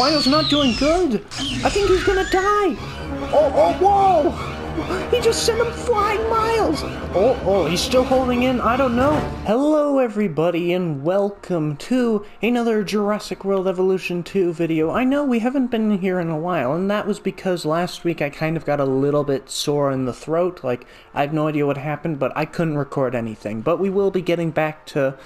Miles not doing good. I think he's gonna die. Oh, oh, whoa! He just sent him flying miles! Oh, oh, he's still holding in? I don't know. Hello, everybody, and welcome to another Jurassic World Evolution 2 video. I know we haven't been here in a while, and that was because last week I kind of got a little bit sore in the throat. Like, I have no idea what happened, but I couldn't record anything. But we will be getting back to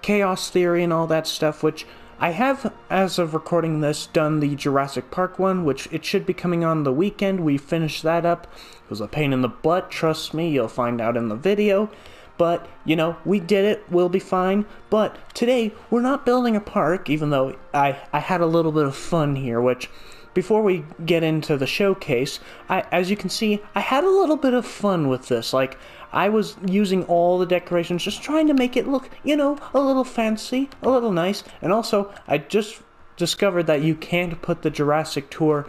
Chaos Theory and all that stuff, which I have, as of recording this, done the Jurassic Park one, which it should be coming on the weekend. We finished that up. It was a pain in the butt, trust me, you'll find out in the video. But, you know, we did it, we'll be fine. But today, we're not building a park, even though I, I had a little bit of fun here, which before we get into the showcase, I, as you can see, I had a little bit of fun with this. Like, I was using all the decorations, just trying to make it look, you know, a little fancy, a little nice. And also, I just discovered that you can't put the Jurassic Tour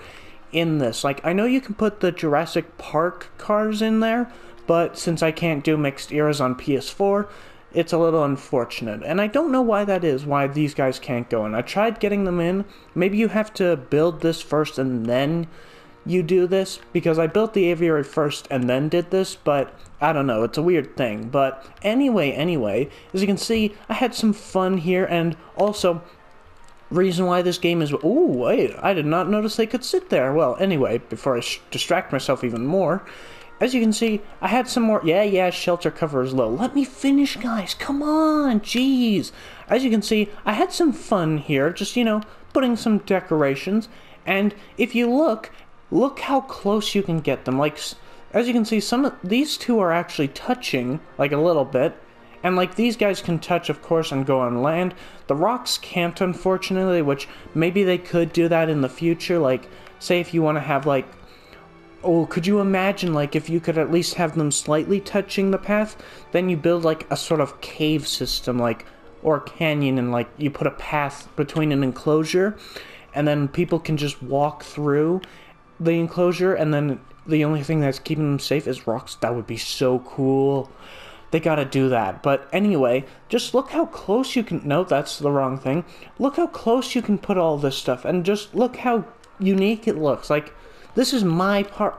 in this. Like, I know you can put the Jurassic Park cars in there, but since I can't do mixed eras on PS4, it's a little unfortunate. And I don't know why that is, why these guys can't go in. I tried getting them in. Maybe you have to build this first and then you do this, because I built the aviary first and then did this, but I don't know, it's a weird thing. But anyway, anyway, as you can see, I had some fun here, and also, reason why this game is... Oh, wait, I did not notice they could sit there. Well, anyway, before I distract myself even more, as you can see, I had some more... Yeah, yeah, shelter cover is low. Let me finish, guys. Come on, jeez. As you can see, I had some fun here, just, you know, putting some decorations. And if you look, look how close you can get them. Like, as you can see, some of these two are actually touching, like a little bit. And like these guys can touch, of course, and go on land. The rocks can't, unfortunately, which maybe they could do that in the future. Like, say if you want to have like oh, could you imagine, like, if you could at least have them slightly touching the path, then you build, like, a sort of cave system, like, or canyon, and, like, you put a path between an enclosure, and then people can just walk through the enclosure, and then the only thing that's keeping them safe is rocks. That would be so cool. They gotta do that. But anyway, just look how close you can. No, that's the wrong thing. Look how close you can put all this stuff, and just look how unique it looks. Like, this is my par-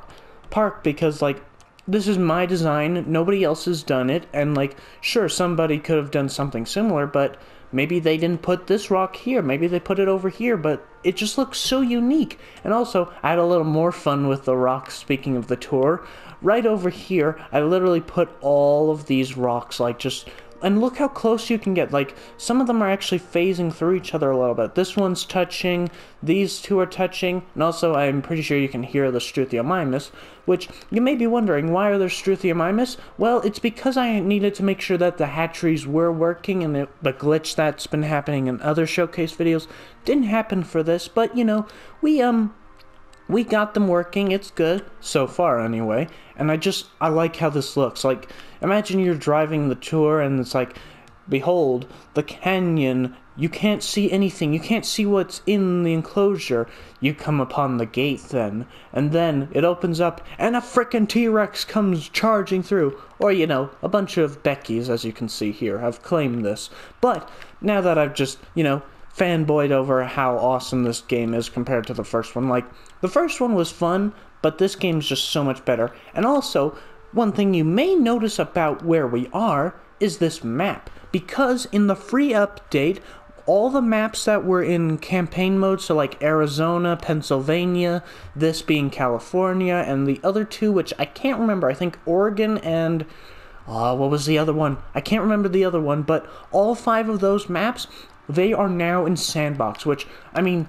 park because, like, this is my design. Nobody else has done it. And, like, sure, somebody could have done something similar, but maybe they didn't put this rock here. Maybe they put it over here, but it just looks so unique. And also, I had a little more fun with the rocks, speaking of the tour. Right over here, I literally put all of these rocks, like, just and look how close you can get. Like, some of them are actually phasing through each other a little bit. This one's touching, these two are touching, and also I'm pretty sure you can hear the Struthiomimus, which you may be wondering, why are there Struthiomimus? Well, it's because I needed to make sure that the hatcheries were working, and the, the glitch that's been happening in other showcase videos didn't happen for this, but, you know, we, um, we got them working. It's good so far, anyway. And I just I like how this looks. Like imagine you're driving the tour and it's like, behold the canyon. You can't see anything. You can't see what's in the enclosure. You come upon the gate then, and then it opens up, and a frickin' T-Rex comes charging through. Or, you know, a bunch of Beckies, as you can see here, have claimed this. But, now that I've just, you know, fanboyed over how awesome this game is compared to the first one. Like, the first one was fun, but this game's just so much better. And also, one thing you may notice about where we are is this map. Because in the free update, all the maps that were in campaign mode, so like Arizona, Pennsylvania, this being California, and the other two, which I can't remember, I think Oregon and. Uh, what was the other one? I can't remember the other one, but all five of those maps they are now in Sandbox, which, I mean,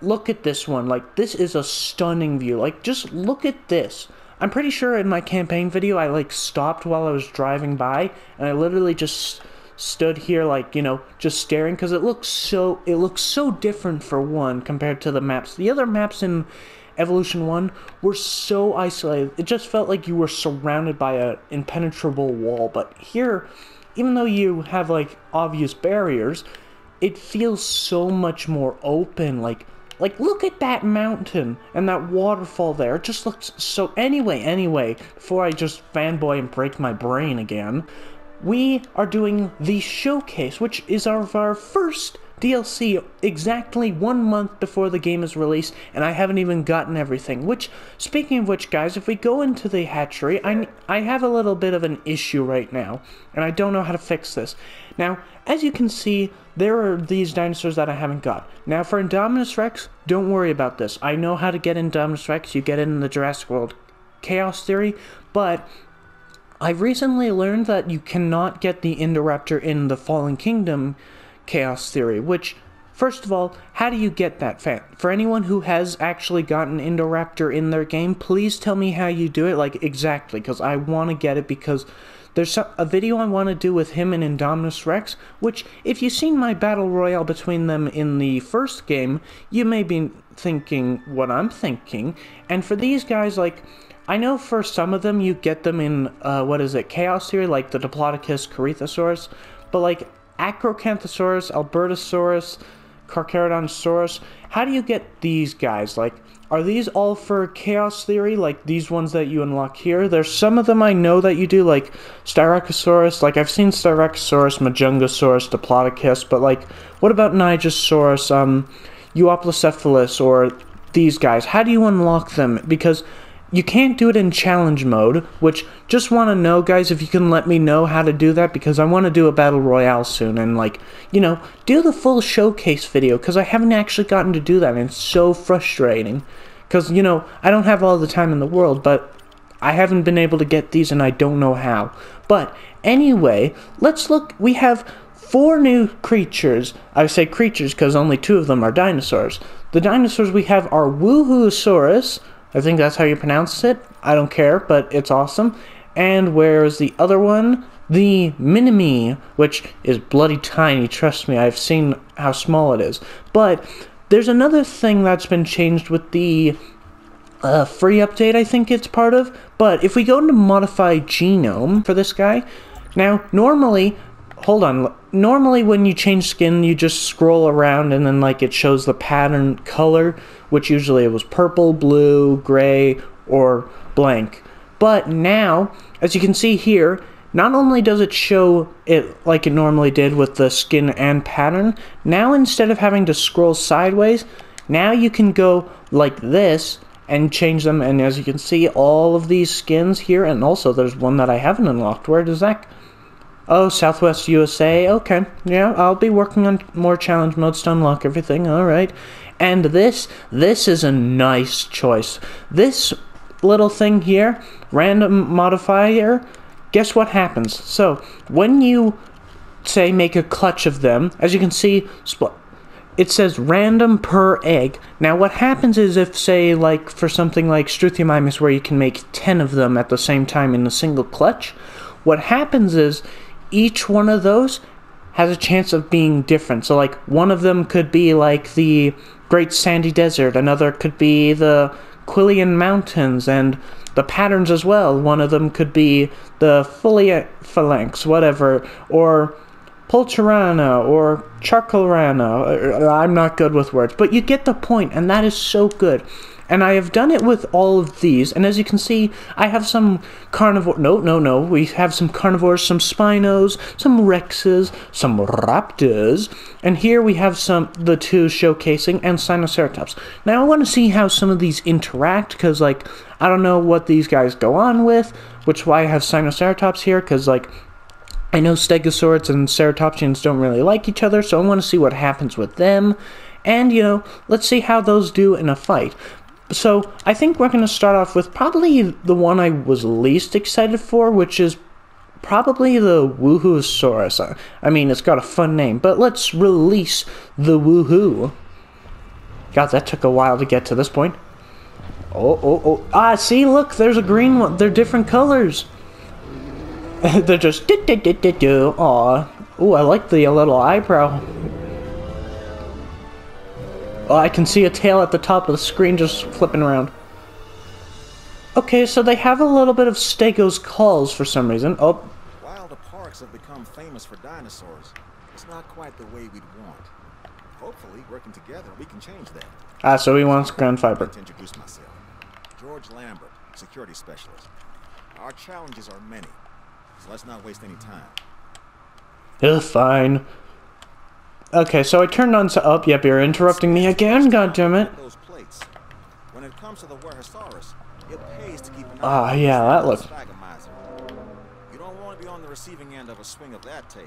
look at this one. Like, this is a stunning view. Like, just look at this. I'm pretty sure in my campaign video, I, like, stopped while I was driving by, and I literally just stood here, like, you know, just staring, because it looks so, it looks so different for one compared to the maps. The other maps in Evolution 1 were so isolated. It just felt like you were surrounded by an impenetrable wall, but here, even though you have, like, obvious barriers, it feels so much more open like like look at that mountain and that waterfall there it just looks so anyway anyway before i just fanboy and break my brain again we are doing the showcase which is our, our first DLC exactly one month before the game is released, and I haven't even gotten everything. Which, speaking of which, guys, if we go into the hatchery, I, I have a little bit of an issue right now, and I don't know how to fix this. Now, as you can see, there are these dinosaurs that I haven't got. Now, for Indominus Rex, don't worry about this. I know how to get Indominus Rex. You get it in the Jurassic World Chaos Theory, but I recently learned that you cannot get the Indoraptor in the Fallen Kingdom Chaos Theory, which, first of all, how do you get that? Fan? For anyone who has actually gotten Indoraptor in their game, please tell me how you do it, like, exactly, because I want to get it because there's a video I want to do with him and Indominus Rex, which, if you've seen my battle royale between them in the first game, you may be thinking what I'm thinking. And for these guys, like, I know for some of them you get them in, uh, what is it, Chaos Theory, like the Diplodocus Corythosaurus, but like Acrocanthosaurus, Albertosaurus, Carcharodontosaurus, how do you get these guys? Like, are these all for Chaos Theory, like these ones that you unlock here? There's some of them I know that you do, like Styracosaurus, like I've seen Styracosaurus, Majungasaurus, Diplodocus, but like, what about Nigersaurus, um, Euoplocephalus, or these guys? How do you unlock them? Because you can't do it in challenge mode, which just want to know, guys, if you can let me know how to do that because I want to do a battle royale soon and, like, you know, do the full showcase video because I haven't actually gotten to do that and it's so frustrating. Because, you know, I don't have all the time in the world, but I haven't been able to get these and I don't know how. But anyway, let's look. We have four new creatures. I say creatures because only two of them are dinosaurs. The dinosaurs we have are Woohoosaurus I think that's how you pronounce it. I don't care, but it's awesome. And where's the other one? The Minimi, which is bloody tiny, trust me, I've seen how small it is. But there's another thing that's been changed with the uh, free update, I think it's part of. But if we go into modify genome for this guy, now normally hold on. Normally, when you change skin, you just scroll around and then like it shows the pattern color, which usually it was purple, blue, gray, or blank. But now, as you can see here, not only does it show it like it normally did with the skin and pattern, now instead of having to scroll sideways, now you can go like this and change them. And as you can see, all of these skins here, and also there's one that I haven't unlocked. Where does that Oh, Southwest USA. Okay. Yeah, I'll be working on more challenge modes to unlock everything. All right. And this, this is a nice choice. This little thing here, random modifier, guess what happens? So, when you, say, make a clutch of them, as you can see, split it says random per egg. Now, what happens is if, say, like for something like Struthiomimus, where you can make 10 of them at the same time in a single clutch, what happens is each one of those has a chance of being different. So, like, one of them could be like the Great Sandy Desert, another could be the Qilian Mountains, and the patterns as well. One of them could be the Fulia Phalanx, whatever, or Pulcherana, or Charcolrana. Uh, uh, I'm not good with words, but you get the point, and that is so good. And I have done it with all of these, and as you can see, I have some carnivore. No, no, no. We have some carnivores, some Spinos, some Rexes, some Raptors, and here we have some the two showcasing and Sinoceratops. Now I want to see how some of these interact, because like I don't know what these guys go on with, which is why I have Sinoceratops here, because like I know Stegosaurids and Ceratopsians don't really like each other, so I want to see what happens with them. And, you know, let's see how those do in a fight. So I think we're going to start off with probably the one I was least excited for, which is probably the Woohoosaurus. I mean, it's got a fun name, but let's release the Woohoo. God, that took a while to get to this point. Oh, oh, oh. Ah, see, look, there's a green one. They're different colors. They're just do. Aw. Oh, I like the little eyebrow Oh, I can see a tail at the top of the screen just flipping around. Okay, so they have a little bit of Stego's calls for some reason. Oh. While the parks have become famous for dinosaurs, it's not quite the way we'd want. Hopefully, working together, we can change that. Ah, so he wants ground fiber. To introduce myself. George Lambert, security specialist. Our challenges are many, so let's not waste any time. Yeah, fine. Okay, so I turned on to up. Yep, you're interrupting me again. God damn it. Those plates. When it comes to the Wuerhosaurus, it pays to keep Ah, yeah, that looks- You don't want to be on the receiving end of a swing of that tail.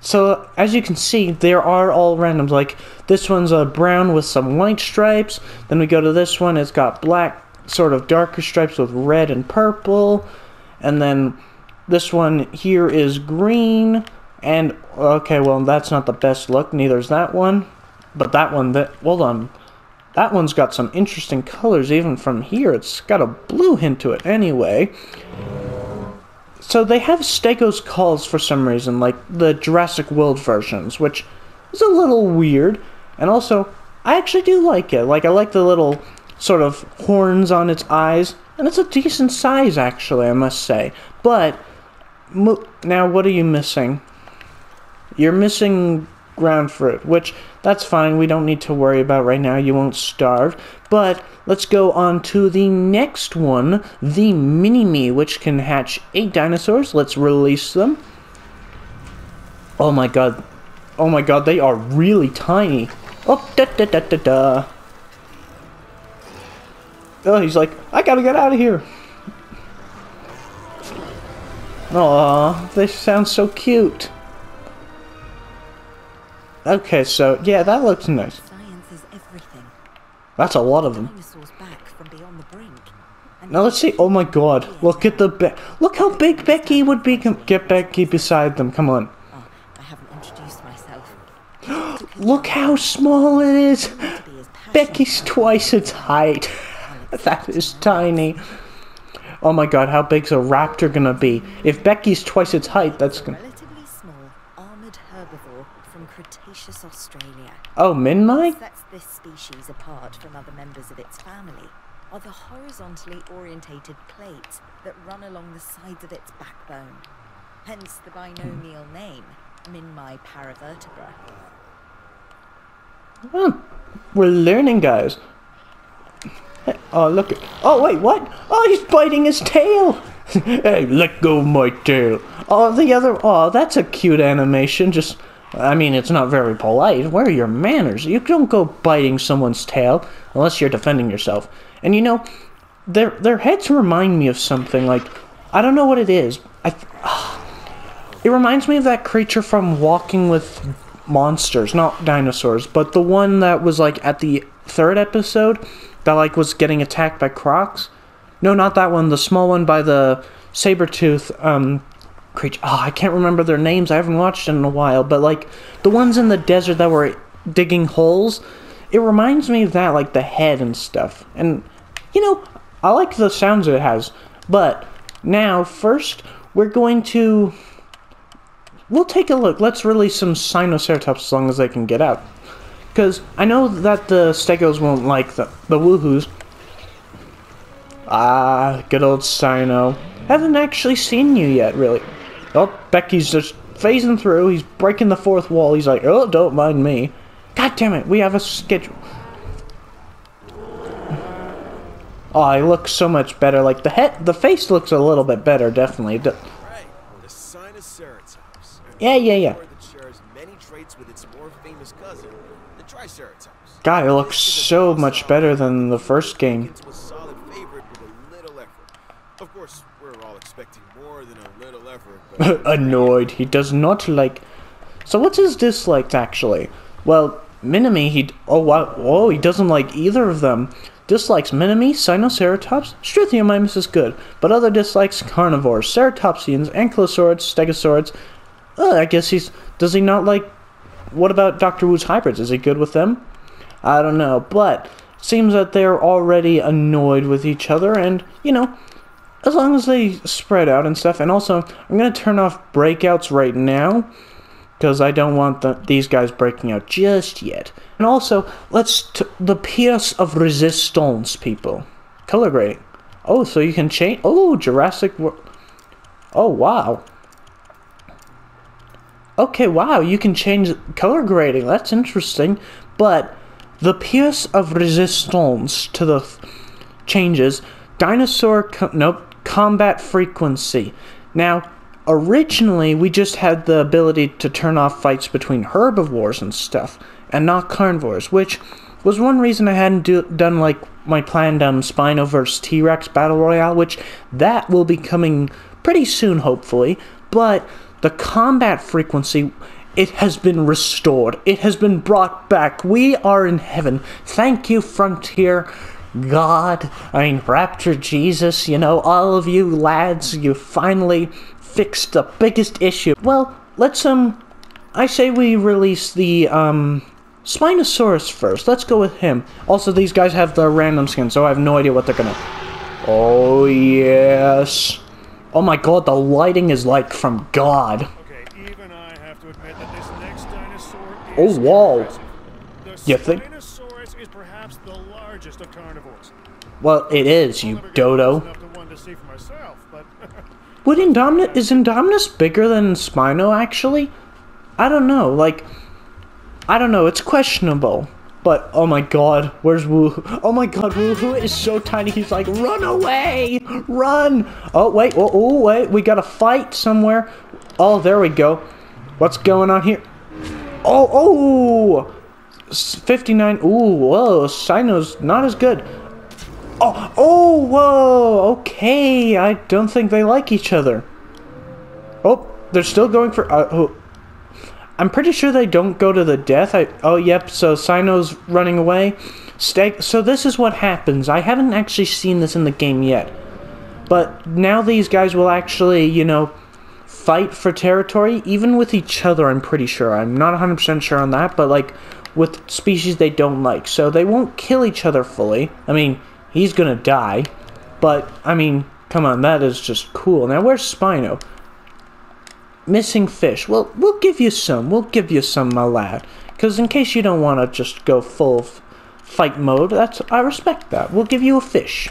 So as you can see, there are all randoms. Like this one's a brown with some white stripes. Then we go to this one. It's got black, sort of darker stripes with red and purple. And then this one here is green. And okay, well that's not the best look. Neither is that one. But that one, that hold on, that one's got some interesting colors. Even from here, it's got a blue hint to it. Anyway. So they have Stegos calls for some reason, like the Jurassic World versions, which is a little weird. And also, I actually do like it. Like I like the little sort of horns on its eyes, and it's a decent size actually, I must say. But now, what are you missing? You're missing ground fruit, which that's fine. We don't need to worry about right now. You won't starve. But let's go on to the next one, the Mini Me, which can hatch eight dinosaurs. Let's release them. Oh my god. Oh my god, they are really tiny. Oh, da da da da da. Oh, he's like, I gotta get out of here. Aw, they sound so cute. Okay, so yeah, that looks nice. Science is everything. That's a lot of them. Back from beyond the brink. Now let's see. Oh my God! Look at the Be- look how big Becky would be. Get Becky beside them. Come on. Oh, I haven't introduced myself. Look how small it is. To be as passionate Becky's twice its height. that is tiny. Oh my God! How big's a raptor gonna be? If Becky's twice its height, that's gonna. relatively small armored herbivore from Cretaceous Australia. Oh, Minmai? Sets this species apart from other members of its family are the horizontally orientated plates that run along the sides of its backbone. Hence the binomial name, Minmi paravertebra. Oh, we're learning, guys. Oh, look. Oh, wait, what? Oh, he's biting his tail. hey, let go of my tail. Oh, the other. Oh, that's a cute animation. Just. I mean, it's not very polite. Where are your manners? You don't go biting someone's tail unless you're defending yourself. And you know, their their heads remind me of something. Like, I don't know what it is. I. It reminds me of that creature from Walking with Monsters, not dinosaurs, but the one that was like at the third episode that like was getting attacked by crocs. No, not that one. The small one by the saber tooth um creature. Oh, I can't remember their names. I haven't watched it in a while, but like the ones in the desert that were digging holes. It reminds me of that, like the head and stuff. And you know, I like the sounds it has. But now, first, we're going to we'll take a look. Let's release some Sinoceratops as long as they can get out. Because I know that the Stegos won't like the, the woohoos. Ah, good old Sino. Haven't actually seen you yet, really. Oh, Becky's just phasing through. He's breaking the fourth wall. He's like, oh, don't mind me. God damn it, we have a schedule. Oh, he looks so much better. Like the head, the face looks a little bit better, definitely. D- Yeah, yeah, yeah. God, it looks so much better than the first game. Into a solid favorite with a little effort. Of course, we're all expecting more than a little effort, but Annoyed. He does not like. So what's his dislikes actually? Well, Minimi. He oh wow oh he doesn't like either of them. Dislikes Minimi, Sinoceratops, Struthiomimus is good, but other dislikes carnivores, ceratopsians, ankylosaurids, stegosaurids. Uh, I guess he's does he not like? What about Doctor Wu's hybrids? Is he good with them? I don't know, but seems that they're already annoyed with each other, and you know, as long as they spread out and stuff. And also, I'm gonna turn off breakouts right now because I don't want the, these guys breaking out just yet. And also, let's the pierce of resistance, people. Color grading. Oh, so you can change. Oh, Jurassic World. Oh wow. Okay, wow, you can change color grading. That's interesting. But the pierce of resistance to the changes dinosaur nope combat frequency. Now, originally we just had the ability to turn off fights between herbivores and stuff, and not carnivores, which was one reason I hadn't do, done like my planned um, Spino vs T Rex battle royale, which that will be coming pretty soon, hopefully. But the combat frequency, it has been restored. It has been brought back. We are in heaven. Thank you, Frontier. God, I mean, Raptor Jesus, you know, all of you lads, you finally fixed the biggest issue. Well, let's, um, I say we release the, um, Spinosaurus first. Let's go with him. Also, these guys have the random skin, so I have no idea what they're gonna. Oh, yes. Oh my god, the lighting is like from God. Okay, even I have to largest of carnivores. Well, it is, you dodo. to one to see for myself, but Would Indominus is Indominus bigger than Spino actually? I don't know. Like, I don't know. It's questionable. But oh my god, where's Woo? Oh my god, Woohoo is so tiny. He's like, run away, run. Oh wait, oh, oh wait, we got to fight somewhere. Oh, there we go. What's going on here? Oh oh, 59. Ooh, whoa, Sino's not as good. Oh, oh, whoa, okay. I don't think they like each other. Oh, they're still going for. Uh, oh. I'm pretty sure they don't go to the death. I, oh, yep, so Sino's running away. Stag, so this is what happens. I haven't actually seen this in the game yet. But now these guys will actually, you know, fight for territory, even with each other, I'm pretty sure. I'm not 100% sure on that, but like with species they don't like. So they won't kill each other fully. I mean, he's gonna die. But, I mean, come on, that is just cool. Now, where's Spino? Missing fish. Well, we'll give you some. We'll give you some, my lad. Because in case you don't want to just go full fight mode, that's I respect that. We'll give you a fish.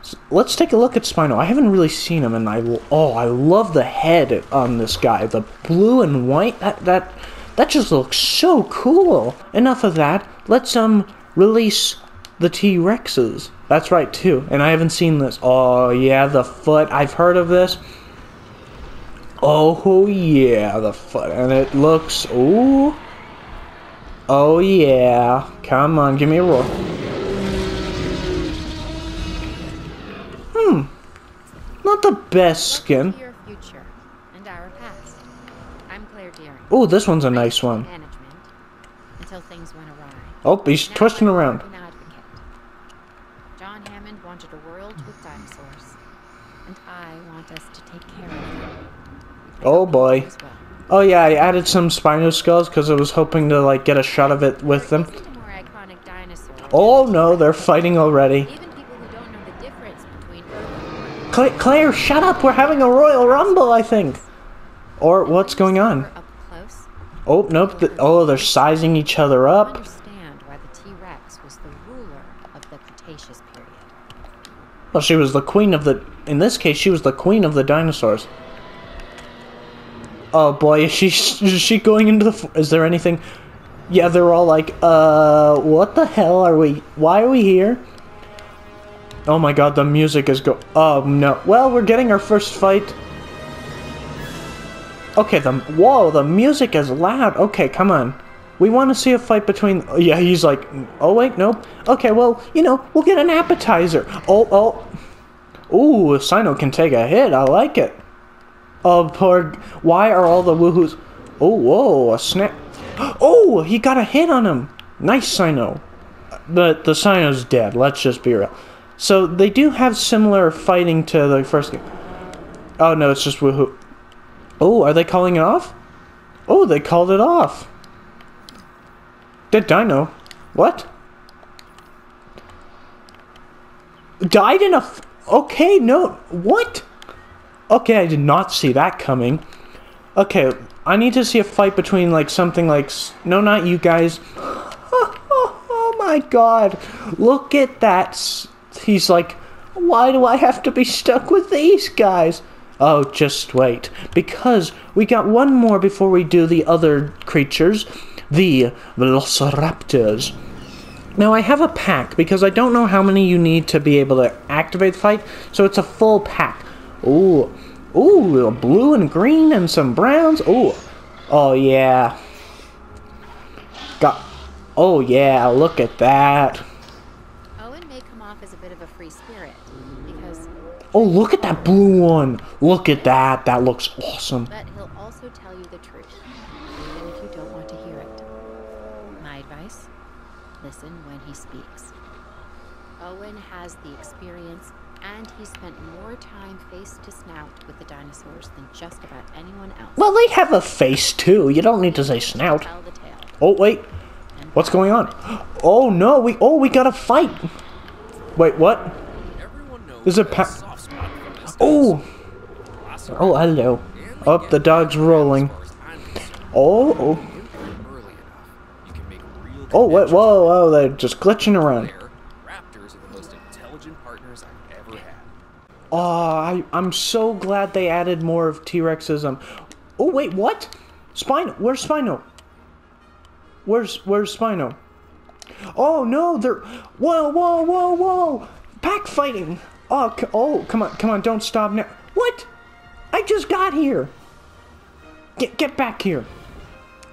S- Let's take a look at Spino. I haven't really seen him, and I oh, I love the head on this guy. The blue and white. That that that just looks so cool. Enough of that. Let's um release the T Rexes. That's right too. And I haven't seen this. Oh yeah, the foot. I've heard of this. Oh yeah, the foot, and it looks. Ooh. Oh yeah. Come on, give me a roll. Hmm. Not the best skin. Welcome to your future and our past. I'm Claire Dearing. Oh, this one's a nice one. Until things went awry. Oh, he's Now twisting around. John Hammond wanted a world with dinosaurs, and I want us to take care of them. Oh boy. do as well. Oh yeah, I added some Spino skulls because I was hoping to like get a shot of it with them. Isn't a more iconic dinosaur Oh no, they're fighting already. Even people who don't know the difference between herbivore Cla- Claire, shut up! We're having a Royal Rumble, I think. Or what's going on? Oh nope. The, oh, they're sizing each other up. understand why the T-Rex was the ruler of the Cretaceous period. Well, she was the queen of the. In this case, she was the queen of the dinosaurs. Oh boy, is she is she going into the? Is there anything? Yeah, they're all like, uh, what the hell are we? Why are we here? Oh my god, the music is go. Oh no. Well, we're getting our first fight. Okay, the whoa, the music is loud. Okay, come on. We want to see a fight between. Yeah, he's like, oh wait, nope. Okay, well, you know, we'll get an appetizer. Oh, oh. Ooh, Sino can take a hit. I like it. Oh, poor. Why are all the woohoos? Oh, whoa, a snap. Oh, he got a hit on him. Nice Sino. But the Sino's dead. Let's just be real. So they do have similar fighting to the first game. Oh no, it's just woohoo. Oh, are they calling it off? Oh, they called it off. Dead Dino. What? Died in a. Okay, no. What? Okay, I did not see that coming. Okay, I need to see a fight between like something like. No, not you guys. oh my god. Look at that. He's like, why do I have to be stuck with these guys? Oh, just wait. Because we got one more before we do the other creatures the Velociraptors. Now, I have a pack because I don't know how many you need to be able to activate the fight, so it's a full pack. Ooh, Ooh, blue and green and some browns. Ooh. Oh, yeah. Got. Oh, yeah, look at that. Owen may come off as a bit of a free spirit because, Oh, look at that blue one. Look at that. That looks awesome. but he'll also tell you the truth, even if you don't want to hear it. My advice: listen when he speaks. Owen has the experience, and he spent more time face to snout with the dinosaurs than just about anyone else. Well, they have a face, too. You don't need to say snout. Tell the tale. Oh, wait. What's going on? Oh, no. We. Oh, we got to fight. Wait, what? Everyone There's a pa- soft spot for this Oh. Oh, hello. Up, they the dog's rolling. Oh, oh. Oh, connections Whoa, whoa. They're just glitching around. Oh, I, I'm so glad they added more of T-Rex's, um... Oh, wait, what? Spino. Where's Spino? Where's, where's Spino? Oh, no, they're... Whoa, whoa, whoa, whoa! Pack fighting! Oh, oh, come on, come on, don't stop now. What? I just got here! Get, get back here!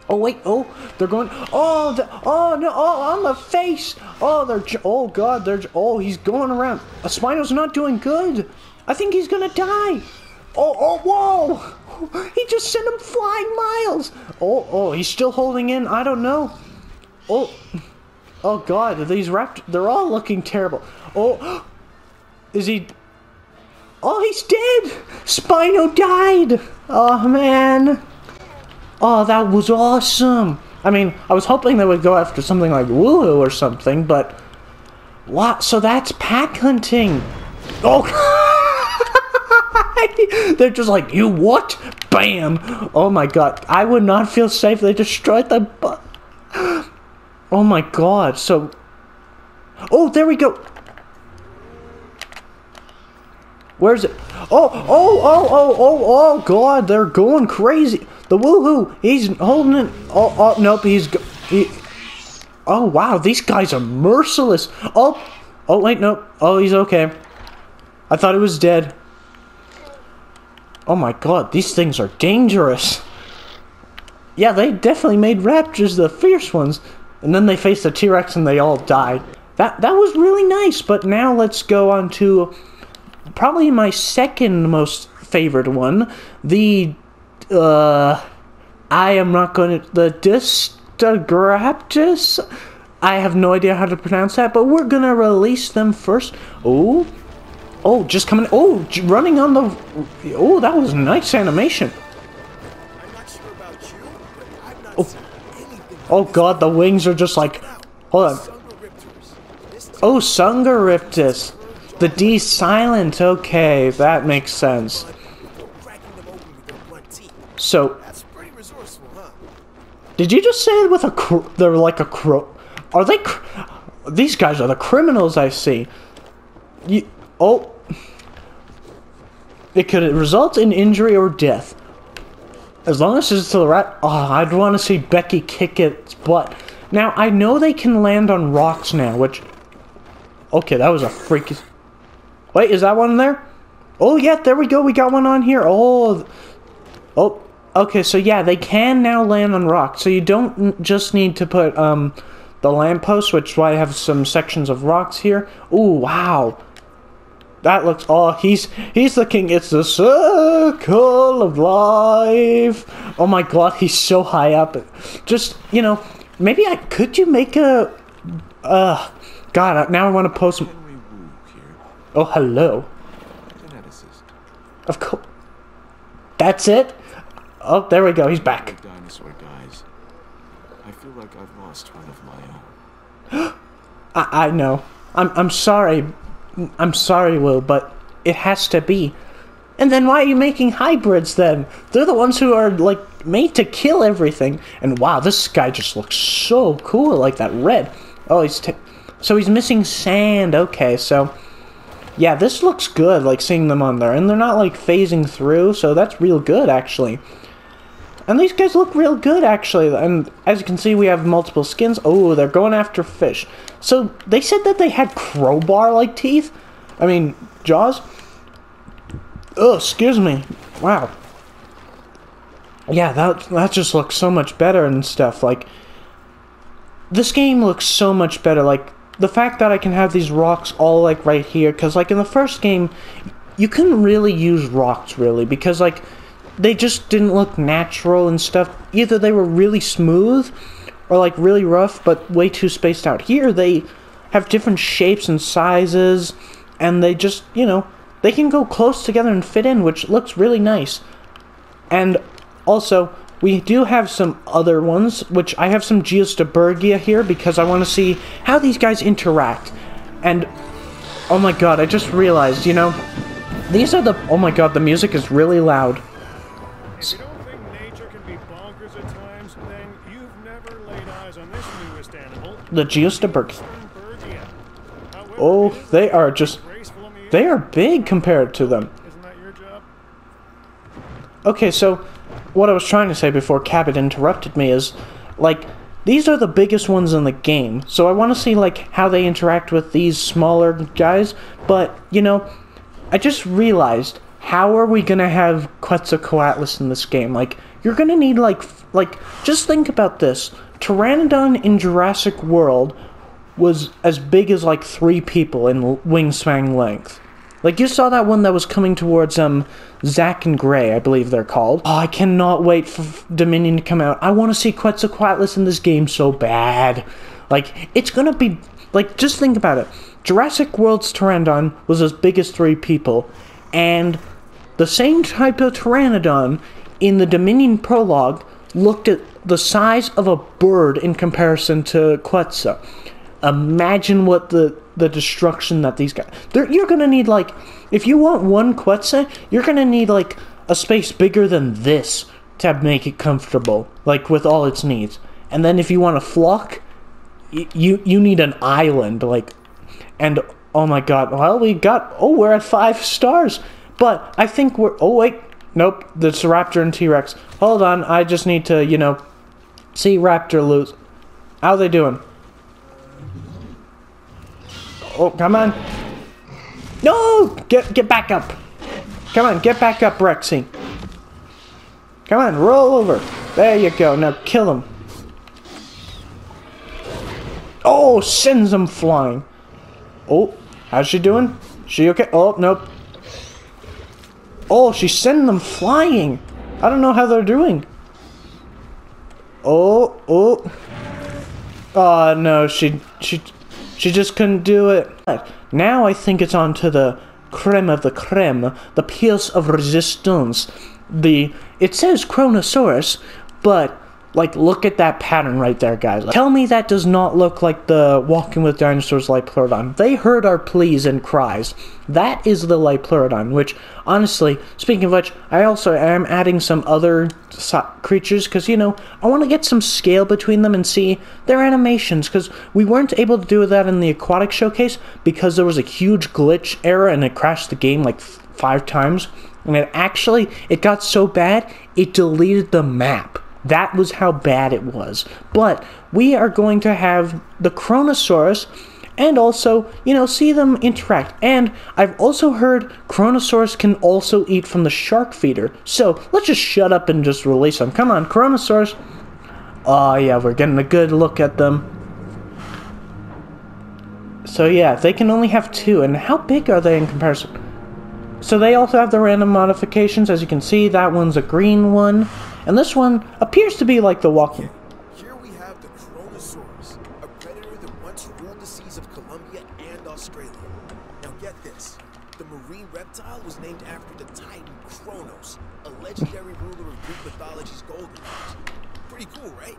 Oh wait! Oh, they're going. Oh, the, oh no! Oh, on the face! Oh, they're. Oh God! They're. Oh, he's going around. Uh, Spino's not doing good. I think he's gonna die. Oh, oh, whoa! He just sent him flying miles. Oh, oh, he's still holding in. I don't know. Oh, oh God! These raptors. They're all looking terrible. Oh, is he? Oh, he's dead. Spino died. Oh man. Oh, that was awesome! I mean, I was hoping they would go after something like Woohoo or something, but... What? So that's pack hunting! Oh! They're just like, you what? Bam! Oh my god, I would not feel safe. They destroyed the... Oh my god, so... Oh, there we go! Where's it? Oh, oh, oh, oh, oh, oh, God, they're going crazy. The woohoo, he's holding it. Oh, oh, nope, he's. He, oh, wow, these guys are merciless. Oh, oh, wait, nope. Oh, he's okay. I thought he was dead. Oh my God, these things are dangerous. Yeah, they definitely made raptors the fierce ones. And then they faced the T-Rex and they all died. That that was really nice, but now let's go on to probably my second most favorite one, the uh I am not going to the Distagraptus. I have no idea how to pronounce that, but we're going to release them first. Oh. Oh, just coming. Oh, j- running on the Oh, that was nice animation. I'm not sure about you, but I've not Oh. Oh god, the wings are just like Hold on. Oh, Sungariptus. The D silent. Okay, that makes sense. So, huh? Did you just say with a they're like a cro? Are they? Cr- These guys are the criminals I see. You oh. It could result in injury or death. As long as it's to the right. Oh, I'd want to see Becky kick its butt. Now I know they can land on rocks now, which. Okay, that was a freaky. Wait, is that one there? Oh yeah, there we go. We got one on here. Oh, Oh, okay. So yeah, they can now land on rocks. So you don't just need to put um the lamppost, which is why I have some sections of rocks here. Ooh, wow. That looks. Oh, he's he's the king. It's the circle of life. Oh my god, he's so high up. Just you know, maybe I could you make a. Uh, God, now I want to post. Henry Wu here, Oh, hello. geneticist. Of course. That's it. Oh, there we go. He's back. Dinosaur dies. I feel like I've lost one of my own. I, I know. I'm I'm sorry. I'm sorry, Will, but it has to be. And then why are you making hybrids then? They're the ones who are like made to kill everything. And wow, this guy just looks so cool, like that red. Oh, he's t- so he's missing sand. Okay, so yeah, this looks good. Like seeing them on there, and they're not like phasing through, so that's real good actually. And these guys look real good, actually. And as you can see, we have multiple skins. Oh, they're going after fish. So they said that they had crowbar-like teeth. I mean, jaws. Oh, excuse me. wow. Yeah, that that just looks so much better and stuff. Like this game looks so much better. Like the fact that I can have these rocks all like right here, because like in the first game, you couldn't really use rocks really because like they just didn't look natural and stuff. Either they were really smooth or like really rough, but way too spaced out. Here they have different shapes and sizes, and they just you know they can go close together and fit in, which looks really nice. And also, we do have some other ones, which I have some Geosternbergia here because I want to see how these guys interact. And, oh my god, I just realized, you know, these are the, oh my god, the music is really loud. If you don't think nature can be bonkers at times, then you've never laid eyes on this newest animal, The Geosternbergia. Oh, they are just, graceful in the they are big compared to them. Isn't that your job? Okay, so what I was trying to say before Cabot interrupted me is like these are the biggest ones in the game. So I want to see like how they interact with these smaller guys, but you know, I just realized how are we going to have Quetzalcoatlus in this game? Like you're going to need like like just think about this. Pteranodon in Jurassic World was as big as like 3 people in wingspan length. Like you saw that one that was coming towards um Zach and Gray, I believe they're called. Oh, I cannot wait for Dominion to come out. I want to see Quetzalcoatlus in this game so bad. Like it's gonna be like just think about it. Jurassic World's Pteranodon was as big as three people, and the same type of Pteranodon in the Dominion prologue looked at the size of a bird in comparison to Quetzal imagine what the the destruction that these guys they're, you're gonna need like if you want one Quetzal, you're gonna need like a space bigger than this to make it comfortable like with all its needs. And then if you want a flock you you need an island like and oh my god well we got oh we're at five stars. But i think we're oh wait nope the raptor and t-rex. Hold on i just need to you know see raptor lose how they doing Oh, come on. No! Get get back up. Come on, get back up, Rexy. Come on, roll over. There you go. Now kill him. Oh, sends him flying. Oh, how's she doing? She okay? Oh, nope. Oh, she's sending them flying. I don't know how they're doing. Oh, oh. Oh no, she she she just couldn't do it. Now I think it's on to the creme of the creme, the piece of resistance. The it says Kronosaurus, but like look at that pattern right there, guys. Like, tell me that does not look like the Walking with Dinosaurs Liopleurodon. They heard our pleas and cries. That is the Liopleurodon, which honestly, speaking of which, I also am adding some other so- creatures because you know I want to get some scale between them and see their animations because we weren't able to do that in the aquatic showcase because there was a huge glitch error and it crashed the game like five times and it actually it got so bad it deleted the map that was how bad it was but we are going to have the kronosaurus and also, you know, see them interact. And I've also heard Kronosaurus can also eat from the shark feeder. So let's just shut up and just release them. Come on, Kronosaurus. Oh, yeah, we're getting a good look at them. So, yeah, they can only have two. And how big are they in comparison? So, they also have the random modifications. As you can see, that one's a green one. And this one appears to be like the walking. Here we have the Kronosaurus, a predator that once ruled the seas of Colombia and Australia. Now get this. The marine reptile was named after the titan Kronos, a legendary ruler of Greek mythology's golden age. Pretty cool, right?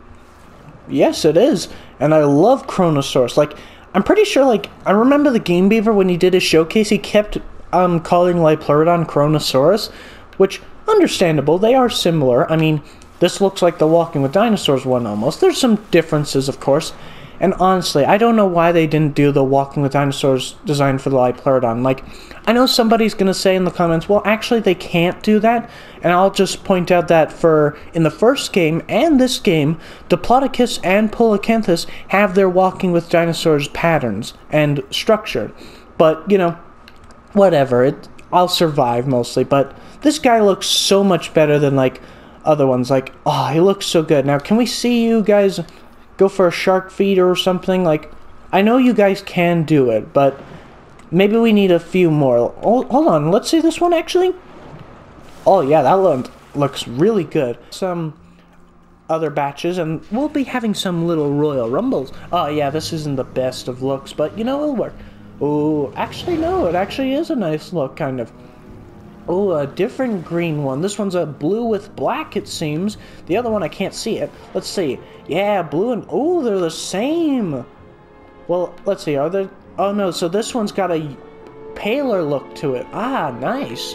Yes, it is. And I love Kronosaurus. Like, I'm pretty sure, like, I remember the Game Beaver when he did his showcase, he kept um, calling Liopleurodon Kronosaurus, which, understandable, they are similar. I mean, this looks like the Walking with Dinosaurs one almost. There's some differences, of course. And honestly, I don't know why they didn't do the Walking with Dinosaurs design for the Liopleurodon. Like, I know somebody's gonna say in the comments, well, actually, they can't do that. And I'll just point out that for in the first game and this game, Diplodocus and Polacanthus have their Walking with Dinosaurs patterns and structure. But you know, whatever. It I'll survive mostly, but This guy looks so much better than like other ones. Like, oh, he looks so good. Now, can we see you guys go for a shark feeder or something? Like, I know you guys can do it, but maybe we need a few more. Hold, hold on, let's see this one actually. Oh yeah, that look, looks really good. Some other batches, and we'll be having some little Royal Rumbles. Oh yeah, this isn't the best of looks, but you know, it'll work. Oh, actually no, it actually is a nice look, kind of. Oh, a different green one. This one's a blue with black, it seems. The other one, I can't see it. Let's see. Yeah, blue and... Oh, they're the same. Well, let's see. Are there... Oh, no. So this one's got a paler look to it. Ah, nice.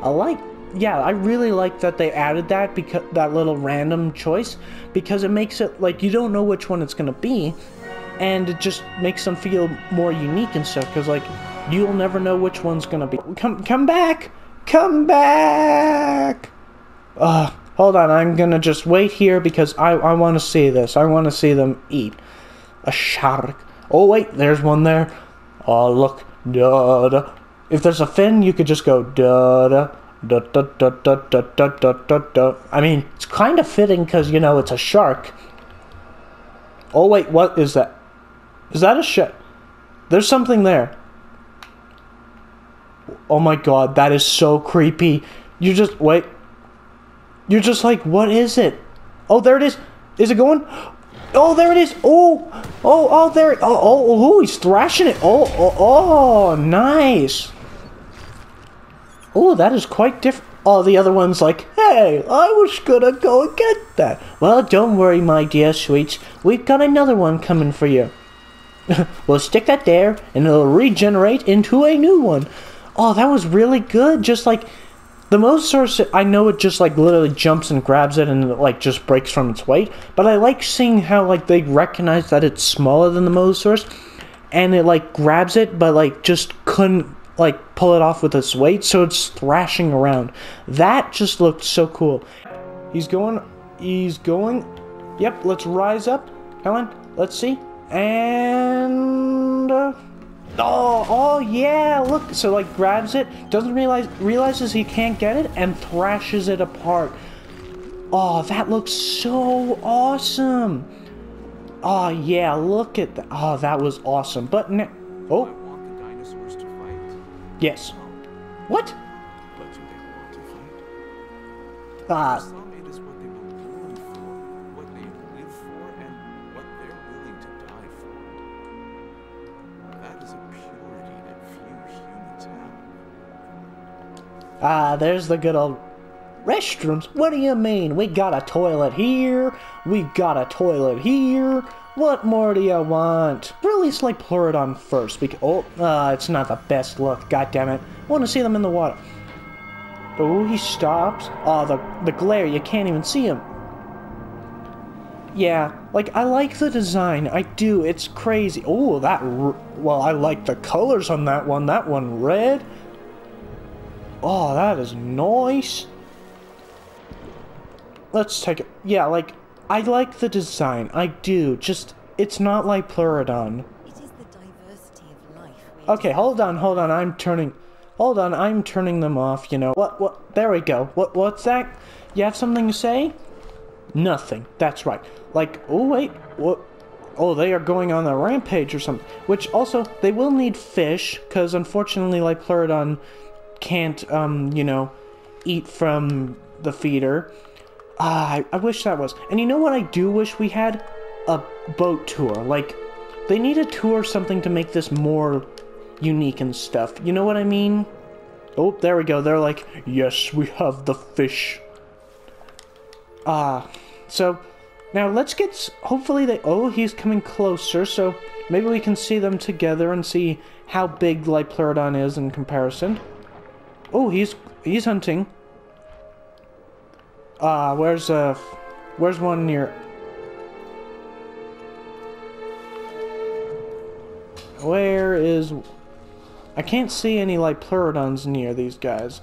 I like... Yeah, I really like that they added that because that little random choice because it makes it like you don't know which one it's gonna be, and it just makes them feel more unique and stuff. Because like you'll never know which one's gonna be. Come, come back. Come back! Ugh, hold on, I'm gonna just wait here because I, I want to see this. I want to see them eat. A shark. Oh, wait, there's one there. Oh, look. Da da. If there's a fin, you could just go. Da, da, da, da, da, da, da, da, da. I mean, it's kind of fitting because, you know, it's a shark. Oh, wait, what is that? Is that a shark? There's something there. Oh my god, that is so creepy. You just wait. You're just like, what is it? Oh, there it is. Is it going? Oh, there it is. Oh, oh, oh, there. Oh, oh, oh, he's thrashing it. Oh, oh, oh, nice. Oh, that is quite different. Oh, the other one's like, hey, I was gonna go get that. Well, don't worry, my dear sweets. We've got another one coming for you. we'll stick that there, and it'll regenerate into a new one oh, that was really good. Just like the Mosasaurus, I know it just like literally jumps and grabs it and it, like just breaks from its weight. But I like seeing how like they recognize that it's smaller than the Mosasaurus, and it like grabs it, but like just couldn't like pull it off with its weight, so it's thrashing around. That just looked so cool. He's going. He's going. Yep. Let's rise up, Helen. Let's see. And. Uh, Oh, oh yeah, look. So like grabs it, doesn't realize realizes he can't get it and thrashes it apart. Oh, that looks so awesome. Oh yeah, look at that. Oh, that was awesome. But now, oh. I want the dinosaurs to fight. Yes. What? But do they want to fight? Ah, ah, there's the good old restrooms. What do you mean? We got a toilet here. We got a toilet here. What more do you want? Release Liopleurodon first because oh, uh, it's not the best look. God damn it! I want to see them in the water. Oh, he stops. Oh, the the glare. You can't even see him. Yeah, like I like the design. I do. It's crazy. Oh, that. Well, I like the colors on that one. That one red. Oh, that is nice. Let's take it. Yeah, like I like the design. I do. Just it's not Liopleurodon. It is the diversity of life. we Okay, hold on, hold on. I'm turning. Hold on, I'm turning them off. You know what? What? There we go. What? What's that? You have something to say? Nothing. That's right. Like, oh wait, what? Oh, they are going on a rampage or something. Which also, they will need fish, because unfortunately, Liopleurodon can't, um, you know, eat from the feeder. Ah, I, I wish that was. And you know what I do wish we had? A boat tour. Like, they need a tour something to make this more unique and stuff. You know what I mean? Oh, there we go. They're like, yes, we have the fish. Ah, so now let's get. Hopefully they. Oh, he's coming closer. So maybe we can see them together and see how big Liopleurodon is in comparison. Oh, he's he's hunting. Ah, where's uh, where's one near? Where is? I can't see any Liopleurodons near these guys.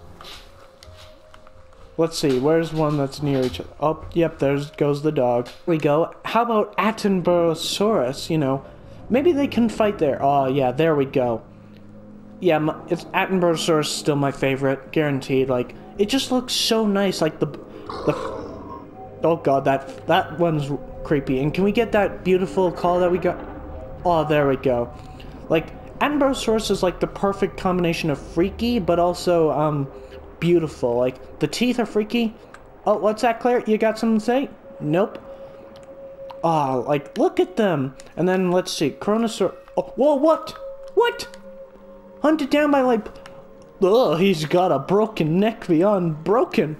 Let's see, where's one that's near each other? Oh, yep, there goes the dog. we go. How about Attenborosaurus, you know? Maybe they can fight there. Oh, yeah, there we go. Yeah, it's Attenborosaurus is still my favorite, guaranteed. Like, It just looks so nice, like the the. Oh god, that that one's creepy. And can we get that beautiful call that we got? Oh, there we go. Like Ankylosaurus is like the perfect combination of freaky, but also um beautiful. Like the teeth are freaky. Oh, what's that, Claire? You got something to say? Nope. Ah, like look at them. And then let's see, Kronosaur. Oh, whoa, what? What? Hunted down by like. Ugh, he's got a broken neck beyond broken.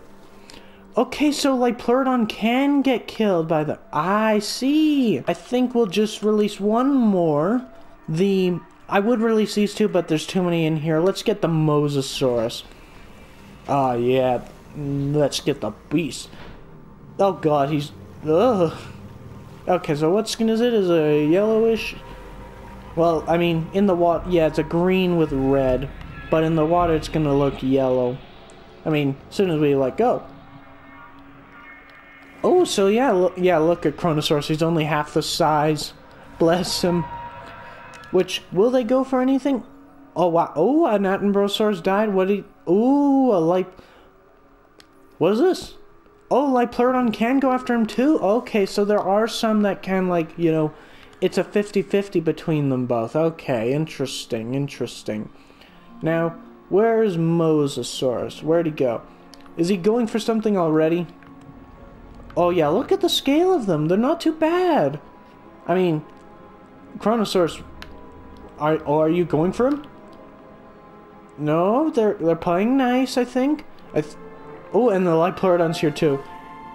Okay, so Liopleurodon can get killed by the. I see. I think we'll just release one more. The. I would release these two, but there's too many in here. Let's get the Mosasaurus. Ah, yeah. Let's get the beast. Oh god, he's. Ugh. Okay, so what skin is it? Is a yellowish? Well, I mean, in the water, yeah, it's a green with red, but in the water, it's gonna look yellow. I mean, as soon as we let go. Oh, so yeah, look, yeah, look at Kronosaurus. He's only half the size. Bless him. Which will they go for anything? Oh wow! Oh, an Attenborosaurus died. What did? Ooh, a light. What is this? Oh, Liopleurodon can go after him too? Okay, so there are some that can, like, you know, it's a 50-50 between them both. Okay, interesting, interesting. Now, where's Mosasaurus? Where'd he go? Is he going for something already? Oh yeah, look at the scale of them. They're not too bad. I mean, Kronosaurus, are, oh, are you going for him? No, they're they're playing nice, I think. I th Oh, and the Liopleurodon's here too.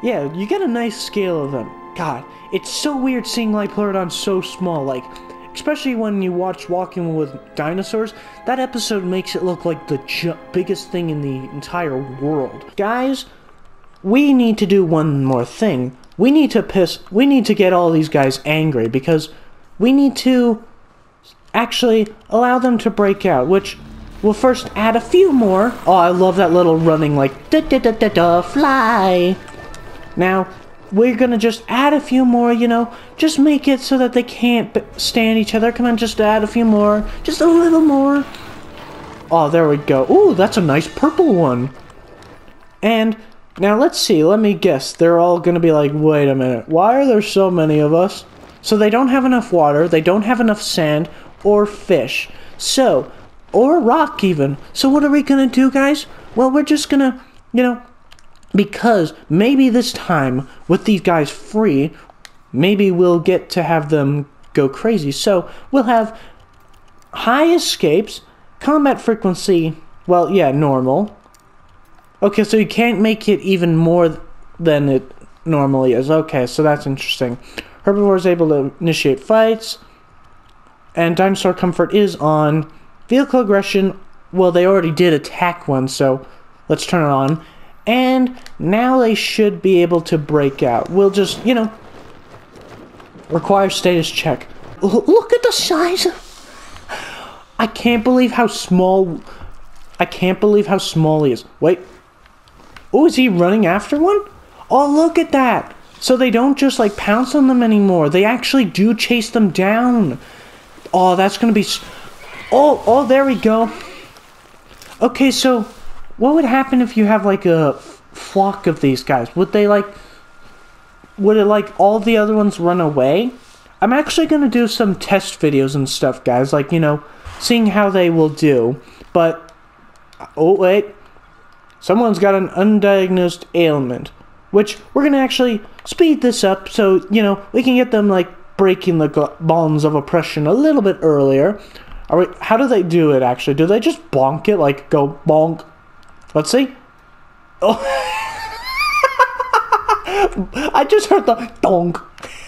Yeah, you get a nice scale of them. God, it's so weird seeing Liopleurodon so small, like, especially when you watch Walking with Dinosaurs, that episode makes it look like the biggest thing in the entire world. Guys, we need to do one more thing. We need to piss, we need to get all these guys angry because we need to actually allow them to break out, which We'll first add a few more. Oh, I love that little running like da da da da da fly. Now, we're gonna just add a few more, you know, just make it so that they can't stand each other. Come on, just add a few more. Just a little more. Oh, there we go. Ooh, that's a nice purple one. And now let's see, let me guess. They're all gonna be like, wait a minute, why are there so many of us? So they don't have enough water, they don't have enough sand or fish. So, or rock even. So what are we gonna do, guys? Well, we're just gonna, you know, because maybe this time with these guys free, maybe we'll get to have them go crazy. So we'll have high escapes, combat frequency, well, yeah, normal. Okay, so you can't make it even more than it normally is. Okay, so that's interesting. Herbivore is able to initiate fights, and dinosaur comfort is on. Vehicle aggression, well, they already did attack one, so let's turn it on. And now they should be able to break out. We'll just, you know, require status check. L look at the size. of... I can't believe how small. I can't believe how small he is. Wait. Oh, is he running after one? Oh, look at that. So they don't just like pounce on them anymore. They actually do chase them down. Oh, that's going to be Oh, oh, there we go. Okay, so what would happen if you have like a flock of these guys? Would they like would it like all the other ones run away? I'm actually going to do some test videos and stuff, guys, like, you know, seeing how they will do. But oh wait. Someone's got an undiagnosed ailment, which we're going to actually speed this up so, you know, we can get them like breaking the bonds of oppression a little bit earlier. Are we, how do they do it actually? Do they just bonk it? Like go bonk? Let's see. Oh. I just heard the donk.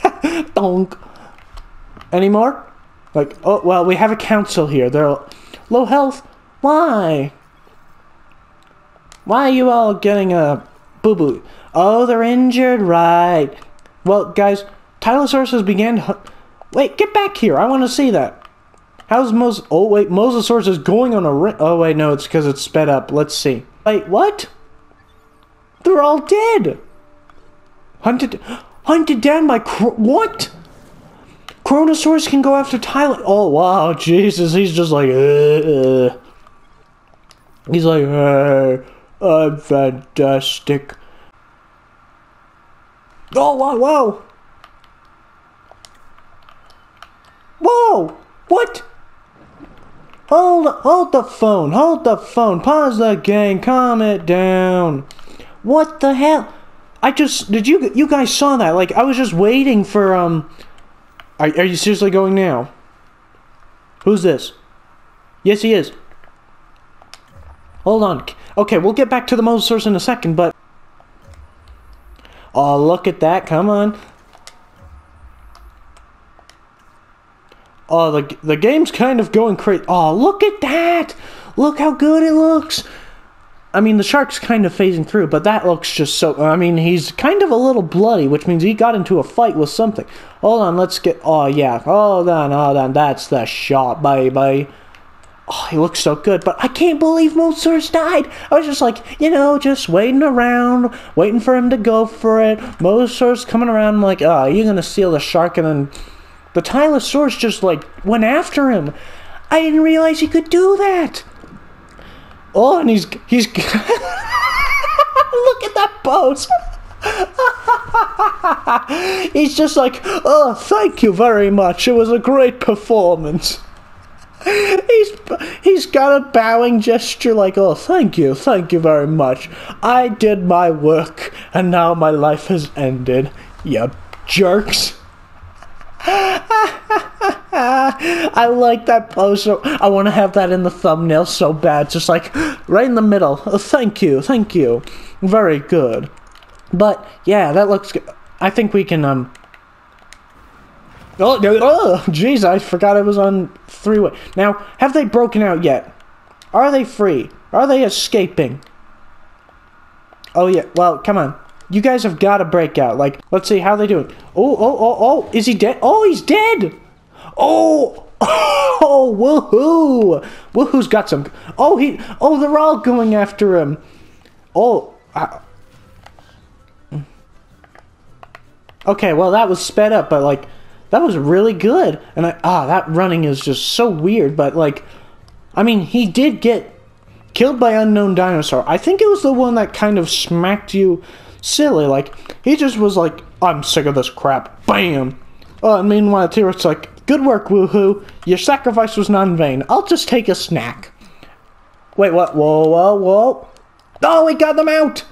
donk. Any more? Like, oh, well, we have a council here. They're low health. Why? Why are you all getting a boo-boo? Oh, they're injured, right. Well, guys, Tylosaurus has began... Wait, get back here. I want to see that. How's Mos? Oh wait, Mosasaurus is going on a. Oh wait, no, it's because it's sped up. Let's see. Wait, what? They're all dead. Hunted, hunted down by what? Kronosaurus can go after Tyler. Oh wow, Jesus, he's just like. Uh, he's like, uh, I'm fantastic. Oh, whoa, whoa! Whoa! What? Hold, hold the phone, hold the phone, pause the game, calm it down. What the hell? I just, did you, you guys saw that? Like, I was just waiting for, um, are, are you seriously going now? Who's this? Yes, he is. Hold on. Okay, we'll get back to the Mosasaurus in a second, but... Oh, look at that. Come on. Oh, the, the game's kind of going crazy. Oh, look at that! Look how good it looks! I mean, the shark's kind of phasing through, but that looks just so... I mean, he's kind of a little bloody, which means he got into a fight with something. Hold on, let's get... Oh, yeah. Hold on, hold on. That's the shot, baby. Oh, he looks so good, but I can't believe Mosasaurus died. I was just like, you know, just waiting around, waiting for him to go for it. Mosasaurus coming around, I'm like, oh, you're gonna steal the shark, and then the Tylosaurus just like went after him. I didn't realize he could do that. Oh, and he's he's look at that pose. he's just like, oh, thank you very much. It was a great performance. He's he's got a bowing gesture like, oh, thank you, thank you very much. I did my work, and now my life has ended. You jerks. I like that pose. I want to have that in the thumbnail so bad. Just like right in the middle. Oh, thank you, thank you. Very good. But yeah, that looks good. I think we can um Oh, oh, jeez, I forgot I was on three-way. Now, have they broken out yet? Are they free? Are they escaping? Oh, yeah, well, come on. You guys have got to break out. Like, let's see, how they doing? Oh, oh, oh, oh, is he dead? Oh, he's dead! Oh, oh, woohoo! Woohoo's got some... Oh, he... Oh, they're all going after him. Oh, uh, Okay, well, that was sped up, but, like that was really good. And I ah, that running is just so weird, but like I mean, he did get killed by unknown dinosaur. I think it was the one that kind of smacked you silly. Like he just was like, I'm sick of this crap. Bam. Oh, and meanwhile, T-Rex like, good work, woohoo. Your sacrifice was not in vain. I'll just take a snack. Wait, what? Whoa, whoa, whoa. Oh, we got them out.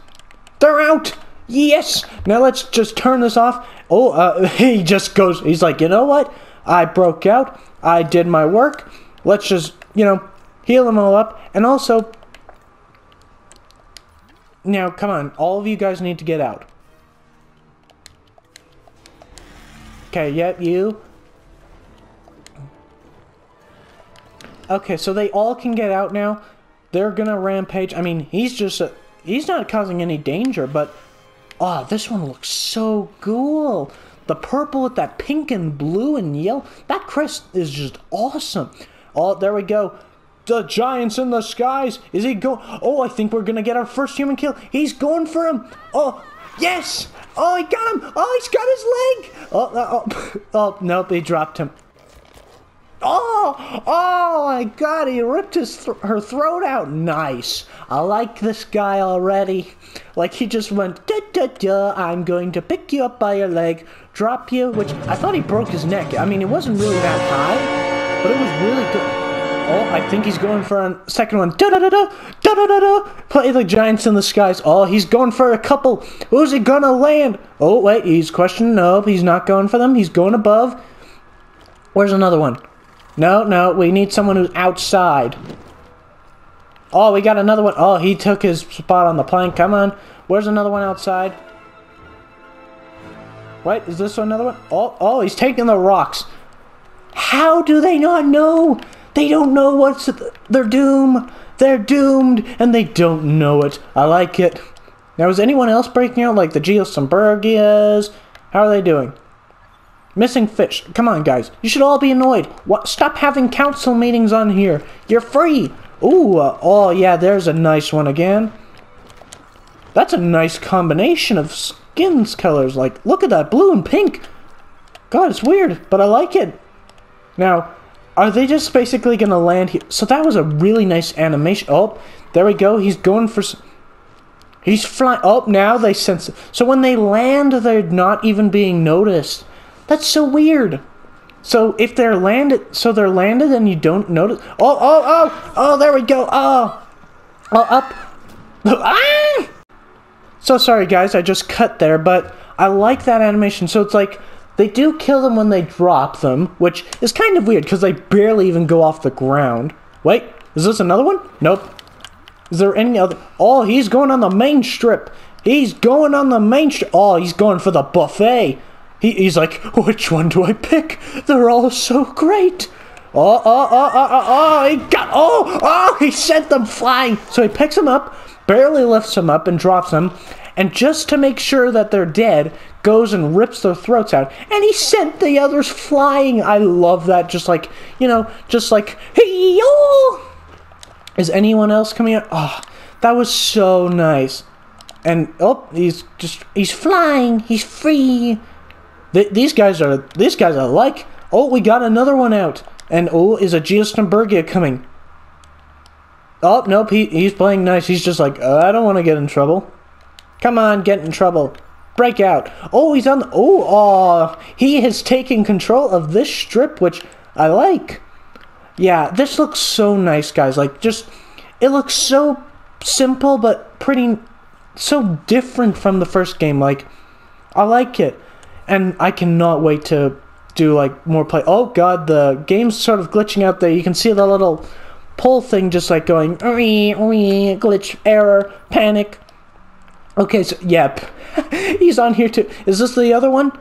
They're out. Yes. Now let's just turn this off oh, uh, he just goes, he's like, you know what? I broke out. I did my work. Let's just, you know, heal them all up. And also, now, come on. All of you guys need to get out. Okay, yep, you. Okay, so they all can get out now. They're gonna rampage. I mean, he's just a, he's not causing any danger, but Oh, this one looks so cool. The purple with that pink and blue and yellow. That crest is just awesome. Oh, there we go. The giants in the skies. Is he go? Oh, I think we're gonna get our first human kill. He's going for him. Oh, yes. Oh, he got him. Oh, he's got his leg. Oh, uh, oh, oh, oh nope, he dropped him. Oh, oh my god, he ripped his th her throat out. Nice. I like this guy already. Like he just went, da da da, I'm going to pick you up by your leg, drop you, which I thought he broke his neck. I mean, it wasn't really that high, but it was really good. Oh, I think he's going for a second one. Da da da da da da da da. Play the giants in the skies. Oh, he's going for a couple. Who's he gonna land? Oh wait, he's questioning. No, he's not going for them. He's going above. Where's another one? No, no, we need someone who's outside. Oh, we got another one. Oh, he took his spot on the plank. Come on. Where's another one outside? Wait, is this another one? Oh, oh, he's taking the rocks. How do they not know? They don't know what's their doom. They're doomed, and they don't know it. I like it. Now, is anyone else breaking out, like the Geosternbergias? How are they doing? Missing fish. Come on, guys. You should all be annoyed. What? Stop having council meetings on here. You're free. Ooh, uh, oh yeah, there's a nice one again. That's a nice combination of skins colors. Like, look at that, blue and pink. God, it's weird, but I like it. Now, are they just basically going to land here? So that was a really nice animation. Oh, there we go. He's going for... He's flying. Oh, now they sense it. So when they land, they're not even being noticed. That's so weird. So if they're landed, so they're landed and you don't notice. Oh, oh, oh, oh, there we go. Oh, oh, up. Ah! So sorry, guys. I just cut there, but I like that animation. So it's like they do kill them when they drop them, which is kind of weird because they barely even go off the ground. Wait, is this another one? Nope. Is there any other? Oh, he's going on the main strip. He's going on the main strip. Oh, he's going for the buffet. He, he's like, which one do I pick? They're all so great. Oh, oh, oh, oh, oh, oh, he got, oh, oh, he sent them flying. So he picks them up, barely lifts them up and drops them. And just to make sure that they're dead, goes and rips their throats out. And he sent the others flying. I love that. Just like, you know, just like, hey. Is anyone else coming out? Oh, that was so nice. And, oh, he's just, he's flying. He's free. Th- these guys are these guys are like. Oh, we got another one out. And oh, is a Geosternbergia coming? Oh nope, he he's playing nice. He's just like uh, I don't want to get in trouble. Come on, get in trouble. Break out. Oh, he's on. Oh, oh, he has taken control of this strip, which I like. Yeah, this looks so nice, guys. Like just, it looks so simple but pretty, so different from the first game. Like, I like it and I cannot wait to do like more play. Oh god, the game's sort of glitching out there. You can see the little pull thing just like going glitch error panic. Okay, so yep, he's on here too. Is this the other one?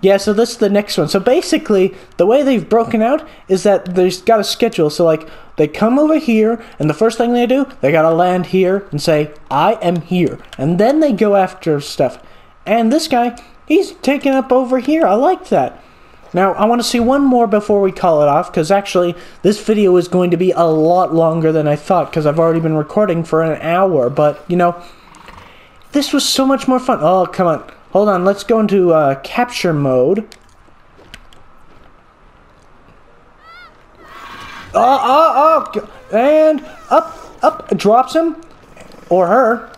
Yeah, so this is the next one. So basically, the way they've broken out is that they've got a schedule. So like they come over here, and the first thing they do, they gotta land here and say, "I am here," and then they go after stuff. And this guy, He's taken up over here. I like that. Now, I want to see one more before we call it off, because actually, this video is going to be a lot longer than I thought, because I've already been recording for an hour, but, you know, this was so much more fun. Oh, come on. Hold on, let's go into uh, capture mode. Oh, oh, oh, and up, up, drops him, or her,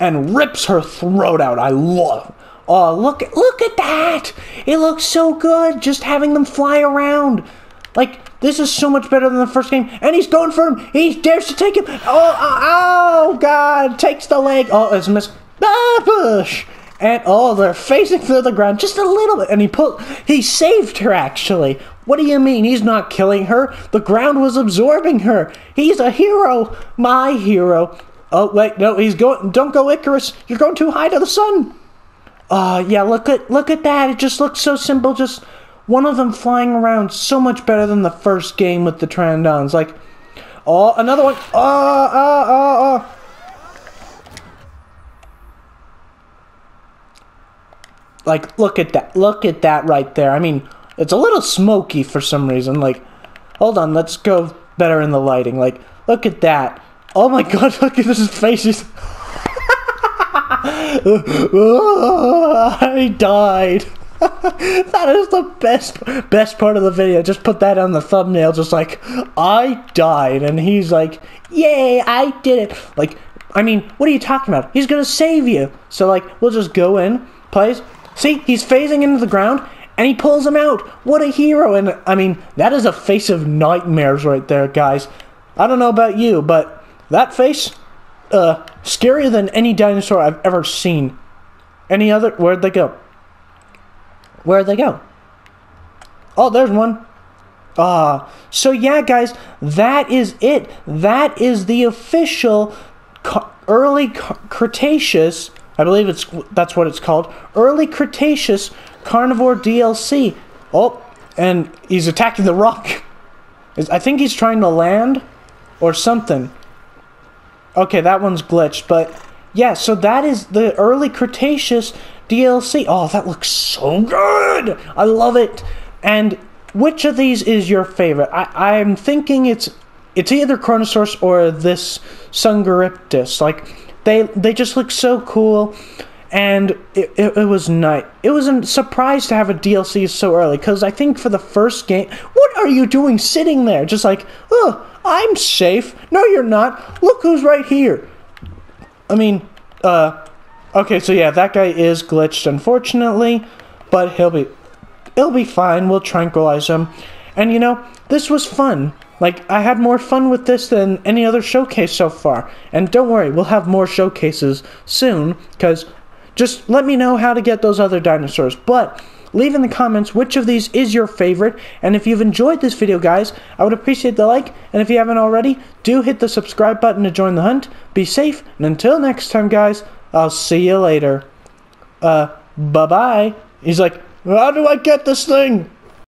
and rips her throat out. I love Oh, look look at that! It looks so good just having them fly around. Like this is so much better than the first game. And he's going for him. He dares to take him. Oh, oh, oh God! Takes the leg. Oh, it's miss. Push. And oh, they're facing through the ground just a little bit. And he put. He saved her actually. What do you mean? He's not killing her. The ground was absorbing her. He's a hero. My hero. Oh wait, no, he's going. Don't go, Icarus. You're going too high to the sun. Uh, yeah, look at look at that. It just looks so simple. Just one of them flying around so much better than the first game with the Pteranodons. Like, oh, another one. Oh, oh, oh, oh. Like, look at that. Look at that right there. I mean, it's a little smoky for some reason. Like, hold on. Let's go better in the lighting. Like, look at that. Oh my god, look at his faces. I died. that is the best best part of the video. Just put that on the thumbnail. Just like I died, and he's like, "Yay, I did it!" Like, I mean, what are you talking about? He's gonna save you. So like, we'll just go in, plays. See, he's phasing into the ground, and he pulls him out. What a hero! And I mean, that is a face of nightmares right there, guys. I don't know about you, but that face uh, scarier than any dinosaur I've ever seen. Any other? Where'd they go? Where'd they go? Oh, there's one. Ah, uh, so yeah, guys, that is it. That is the official early Cretaceous. I believe it's that's what it's called. Early Cretaceous carnivore DLC. Oh, and he's attacking the rock. I think he's trying to land or something. Okay, that one's glitched, but yeah, so that is the early Cretaceous DLC. Oh, that looks so good! I love it. And which of these is your favorite? I, I'm thinking it's it's either Kronosaurus or this Sunguriptis. Like they they just look so cool, and it, it, it was nice. It was a surprise to have a DLC so early because I think for the first game, what are you doing sitting there? Just like oh I'm safe. No, you're not. Look who's right here. I mean, uh, okay, so yeah, that guy is glitched, unfortunately, but he'll be, he'll be fine. We'll tranquilize him, and you know, this was fun. Like I had more fun with this than any other showcase so far. And don't worry, we'll have more showcases soon. Cause just let me know how to get those other dinosaurs. But leave in the comments which of these is your favorite. And if you've enjoyed this video, guys, I would appreciate the like. And if you haven't already, do hit the subscribe button to join the hunt. Be safe. And until next time, guys, I'll see you later. Uh, bye bye. He's like, how do I get this thing?